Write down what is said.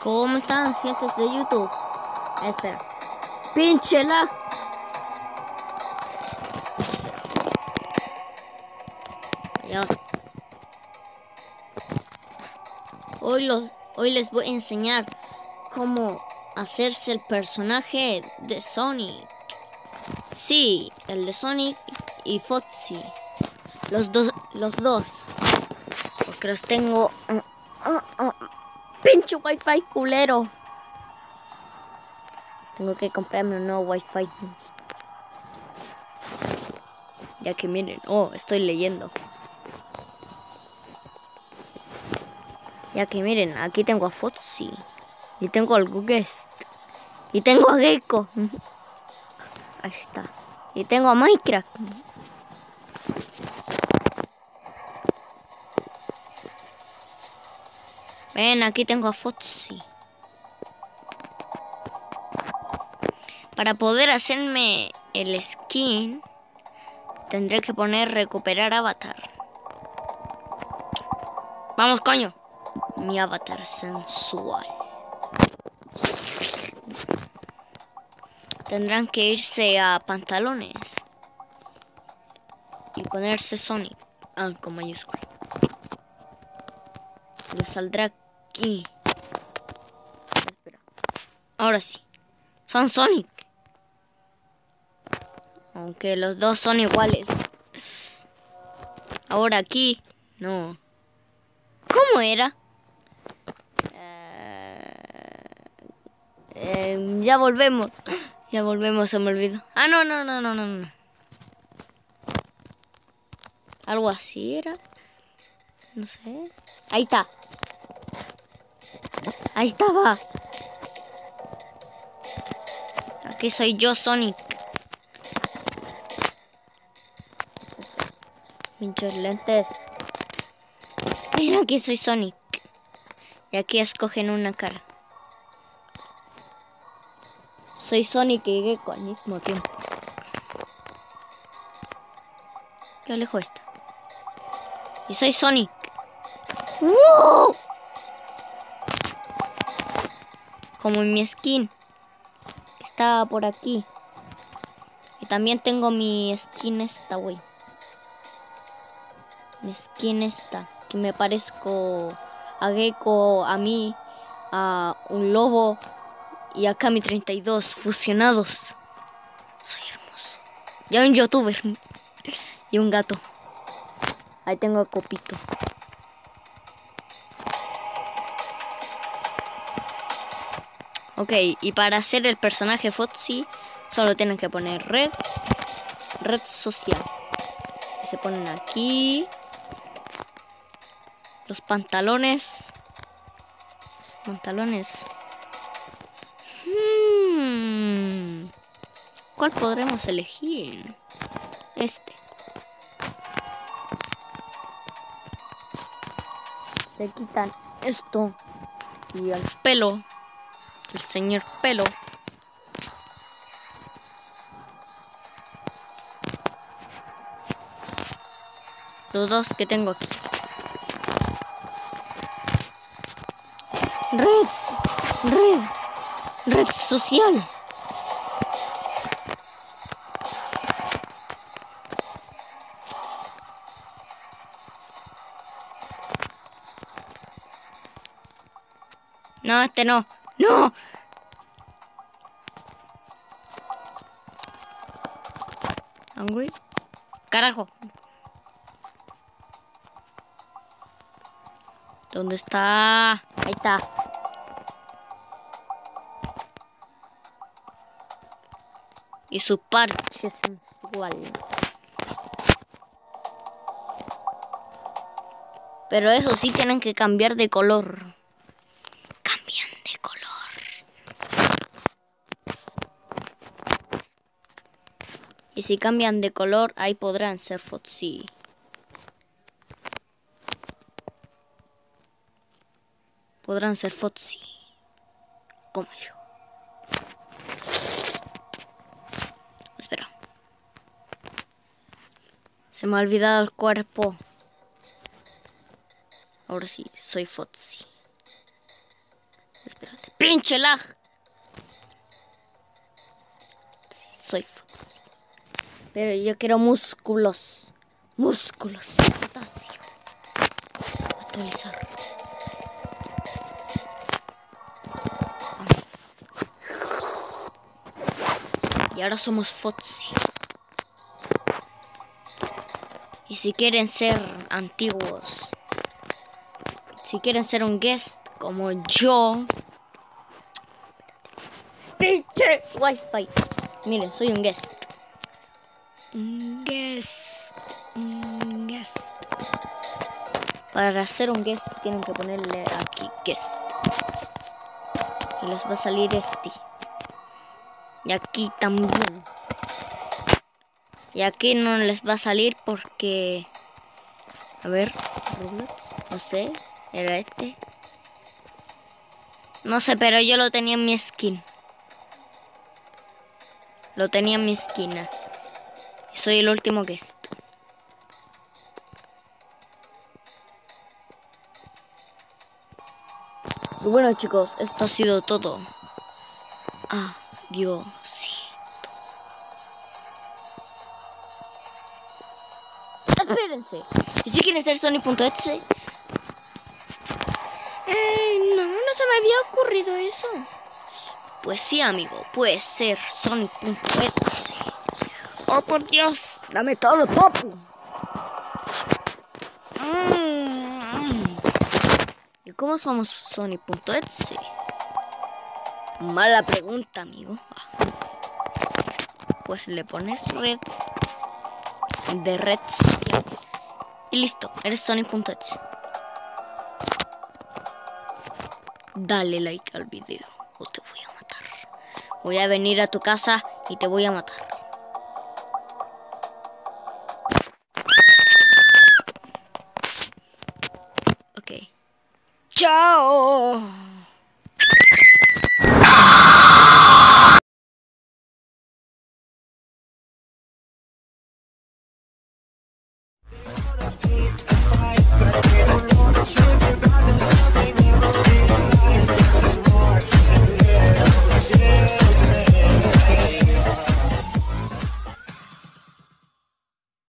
¿Cómo están, gentes de YouTube? Espera. Pinche. Adiós. Hoy, los, hoy les voy a enseñar cómo hacerse el personaje de Sonic. Sí, el de Sonic y Foxy. Los dos, los dos. Porque los tengo... ah, ah, Pinche wifi culero. Tengo que comprarme un nuevo wifi. Ya que miren, oh, estoy leyendo. Ya que miren, aquí tengo a Foxy. Y tengo al Guest. Y tengo a Gecko. Ahí está. Y tengo a Minecraft. Ven, aquí tengo a Foxy. Para poder hacerme el skin, tendré que poner recuperar avatar. Vamos, coño. Mi avatar sensual. Tendrán que irse a pantalones y ponerse Sonic. Ah, con mayúscula. Le saldrá aquí. Espera. Ahora sí. Son Sonic. Aunque los dos son iguales. Ahora aquí. No. ¿Cómo era? Eh, eh, ya volvemos. Ya volvemos, se me olvidó. Ah, no, no, no, no, no, no. Algo así era. No sé. Ahí está. Ahí estaba. Aquí soy yo, Sonic. Pinches lentes. Mira, aquí soy Sonic. Y aquí escogen una cara. Soy Sonic y Gecko al mismo tiempo. Yo alejo esta. Y soy Sonic. ¡Wow! Como en mi skin. Que está por aquí. Y también tengo mi skin esta, güey. Mi skin esta. Que me parezco a Gecko, a mí, a un lobo y a Kami 32 fusionados. Soy hermoso. Y a un youtuber. Y un gato. Ahí tengo a Copito. Ok, y para hacer el personaje Foxy, solo tienen que poner red, red social. Y se ponen aquí. Los pantalones. Pantalones. ¿Cuál podremos elegir? Este. Se quitan esto y el pelo. El señor pelo. Los dos que tengo aquí. Red. Red. Red social. No, este no. No. Hungry. Carajo. ¿Dónde está? Ahí está. Y su parche sensual. Pero eso sí tienen que cambiar de color. Y si cambian de color, ahí podrán ser Foxy. Podrán ser Foxy. Como yo. Espera. Se me ha olvidado el cuerpo. Ahora sí, soy Foxy. Espérate. ¡Pinche lag! Pero yo quiero músculos. Músculos. Actualizar. Y ahora somos Foxy. Y si quieren ser antiguos, si quieren ser un guest como yo, pinche wifi. Miren, soy un guest. Un guest. Un guest. Para ser un guest tienen que ponerle aquí guest. Y les va a salir este. Y aquí también. Y aquí no les va a salir porque... A ver, Roblox, no sé, era este. No sé, pero yo lo tenía en mi skin. Lo tenía en mi esquina. Soy el último guest. Y bueno chicos, esto ha sido todo. Adiós. Espérense. ¿Y si quieren ser Sony.exe? Eh, no, no se me había ocurrido eso. Pues sí, amigo, puede ser Sony.exe. Oh, por Dios, dame todo, papu. Mm. ¿Y cómo somos Sony.exe? Mala pregunta, amigo. Ah. Pues le pones red de red social. Y listo, eres Sony.exe. Dale like al video o te voy a matar. Voy a venir a tu casa y te voy a matar. Ok. Chao.